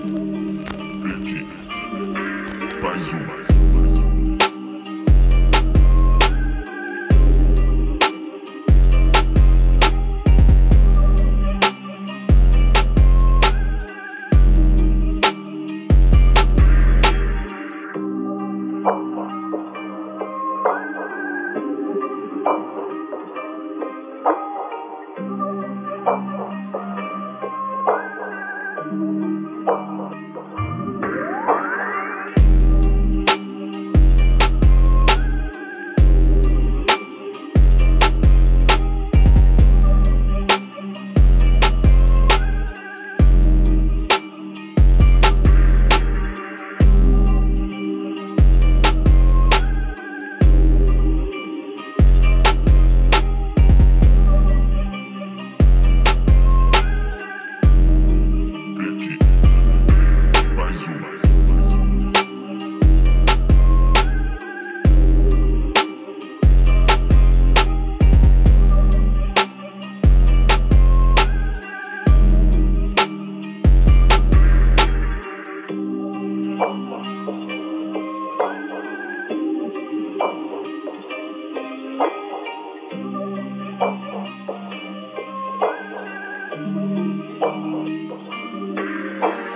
Equipe. Mais uma. Thank you.